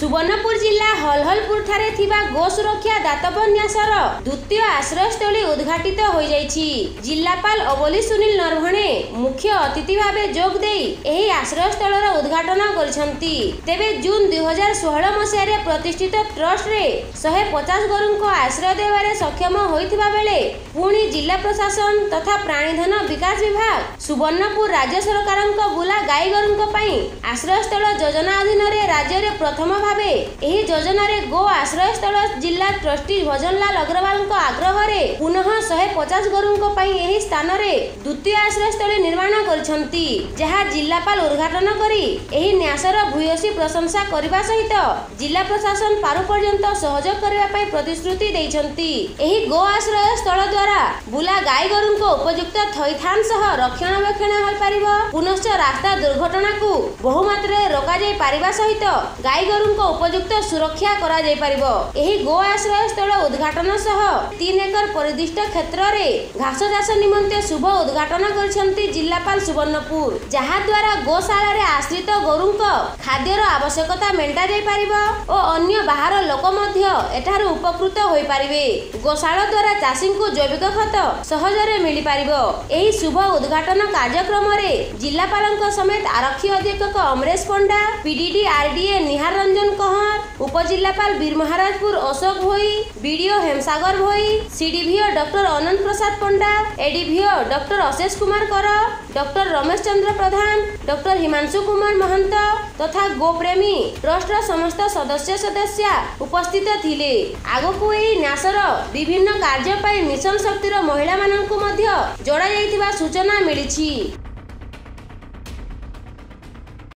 ସୁବର୍ଣ୍ଣପୁର ଜିଲ୍ଲା ହଲହଲପୁରଠାରେ ଥିବା ଗୋ ସୁରକ୍ଷା ଦାତବ୍ୟ ନ୍ୟାସର ଦ୍ୱିତୀୟ ଆଶ୍ରୟସ୍ଥଳୀ ଉଦ୍ଘାଟିତ ହୋଇଯାଇଛି। ଜିଲ୍ଲାପାଳ ଅବଲି ସୁନୀଲ ନରଭଣେ ମୁଖ୍ୟ ଅତିଥି ଭାବେ ଯୋଗ ଦେଇ ଏହି ଆଶ୍ରୟସ୍ଥଳର ଉଦ୍ଘାଟନ କରିଛନ୍ତି। ତେବେ ଜୁନ ଦୁଇ ହଜାର ଷୋହଳ ମସିହାରେ ପ୍ରତିଷ୍ଠିତ ଟ୍ରଷ୍ଟରେ ଶହେ ପଚାଶ ଗୋରୁଙ୍କ ଆଶ୍ରୟ ଦେବାରେ ସକ୍ଷମ ହୋଇଥିବା ବେଳେ ପୁଣି ଜିଲ୍ଲା ପ୍ରଶାସନ ତଥା ପ୍ରାଣୀଧନ ବିକାଶ ବିଭାଗ ସୁବର୍ଣ୍ଣପୁର ରାଜ୍ୟ ସରକାରଙ୍କ ବୁଲା ଗାଈ ଗୋରୁଙ୍କ ପାଇଁ ଆଶ୍ରୟସ୍ଥଳ ଯୋଜନା ଅଧୀନରେ ରାଜ୍ୟରେ ପ୍ରଥମ ଭାବେ ଏହି ଯୋଜନାରେ ଗୋ ଆଶ୍ରୟସ୍ଥଳ ଜିଲ୍ଲା ଟ୍ରଷ୍ଟି ଭଜନଲାଲ ଅଗ୍ରୱାଲଙ୍କ ଆଗ୍ରହରେ ପୁନଃ ଶହେ ପଚାଶ ଗୋରୁଙ୍କ ପାଇଁ ଏହି ସ୍ଥାନରେ ଦ୍ୱିତୀୟ ଆଶ୍ରୟସ୍ଥଳୀ ନିର୍ମାଣ କରିଛନ୍ତି ଯାହା ଜିଲ୍ଲାପାଳ ଉଦ୍ଘାଟନ କରି ଏହି ନ୍ୟାସର ଭୂୟସୀ ପ୍ରଶଂସା କରିବା ସହିତ ଜିଲ୍ଲା ପ୍ରଶାସନ ପାରୁ ପର୍ଯ୍ୟନ୍ତ ସହଯୋଗ କରିବା ପାଇଁ ପ୍ରତିଶ୍ରୁତି ଦେଇଛନ୍ତି। ଏହି ଗୋ ଆଶ୍ରୟ ସ୍ଥଳ ଦ୍ୱାରା ବୁଲା ଗାଈ ଗୋରୁଙ୍କ ଉପଯୁକ୍ତ ଥଇଥାନ ସହ ରକ୍ଷଣାବେକ୍ଷଣ ହୋଇପାରିବ। ପୁନଶ୍ଚ ରାସ୍ତା ଦୁର୍ଘଟଣାକୁ ବହୁ ମାତ୍ରାରେ ରୋକାଯାଇ ପାରିବା ସହିତ ଗାଈ ଗୋରୁଙ୍କ ଉପଯୁକ୍ତ ସୁରକ୍ଷା କରାଯାଇ ପାରିବ ଏହି ଗୋ ଆଶ୍ରୟ ସ୍ଥଳ ଉଦ୍ଘାଟନ ସହ ତିନି ଏକର ପରିଦିଷ୍ଟ କ୍ଷେତ୍ରରେ ଘାସ ଚାଷ ନିମନ୍ତେ ଶୁଭ ଉଦ୍ଘାଟନ କରିଛନ୍ତି ଜିଲ୍ଲାପାଳ ସୁବର୍ଣ୍ଣପୁର। ଯାହା ଦ୍ୱାରା ଗୋଶାଳାରେ ଆଶ୍ରିତ ଗୋରୁଙ୍କ ଖାଦ୍ୟର ଆବଶ୍ୟକତା ମେଣ୍ଟା ଯାଇପାରିବ ଓ ଅନ୍ୟ ବାହାର ଲୋକ ମଧ୍ୟ ଏଠାରୁ ଉପକୃତ ହୋଇପାରିବେ। ଗୋଶାଳା ଦ୍ୱାରା ଚାଷୀଙ୍କୁ ଜୈବିକ ଖତ ସହଜରେ ମିଳିପାରିବ। ଏହି ଶୁଭ ଉଦ୍ଘାଟନ କାର୍ଯ୍ୟକ୍ରମରେ ଜିଲ୍ଲାପାଳଙ୍କ ସମେତ ଆରକ୍ଷୀ ଅଧୀକ୍ଷକ ଅମରେଶ ପଣ୍ଡା ପିଡିଡି ଆରଡିଏ ନିହାର ରଞ୍ଜନ କହଁର ଉପଜିଲ୍ଲାପାଳ Bir Maharajpur Ashok Bhoi BDO Hemsagar Bhoi CDVO doctor Ananta Prasad Panda ADVO doctor Ashesh Kumar Kar doctor Ramesh Chandra Pradhan doctor Himanshu Kumar Mohanta ତଥା ଗୋପ୍ରେମୀ ଟ୍ରଷ୍ଟର ସମସ୍ତ ସଦସ୍ୟ ସଦସ୍ୟା ଉପସ୍ଥିତ ଥିଲେ। ଆଗକୁ ଏହି ନ୍ୟାସର ବିଭିନ୍ନ କାର୍ଯ୍ୟ ପାଇଁ ମିଶନ ଶକ୍ତିର ମହିଳାମାନଙ୍କୁ ମଧ୍ୟ ଯୋଡ଼ାଯାଇଥିବା ସୂଚନା ମିଳିଛି।